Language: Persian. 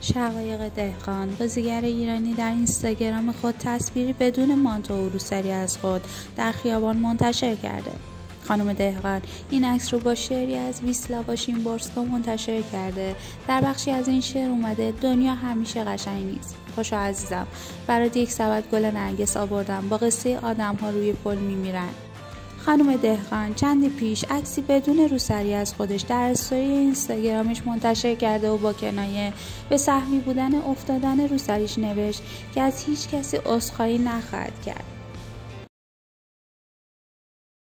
شقایق دهقان. بازیگر ایرانی در اینستاگرام خود تصویری بدون مانتو و روسری از خود در خیابان منتشر کرده. خانم دهقان این عکس رو با شعری از ویسلا بورسکو منتشر کرده. در بخشی از این شعر اومده دنیا همیشه قشنگ نیست. خوشو عزیزم برات یک سبد گل نرگس آوردم. با قصه آدم ها روی پل میمیرن. خانم دهقان چندی پیش عکسی بدون روسری از خودش در استوری اینستاگرامش منتشر کرده و با کنایه به سهمی بودن افتادن روسریش نوشت که از هیچ کسی عذرخواهی نخواهد کرد.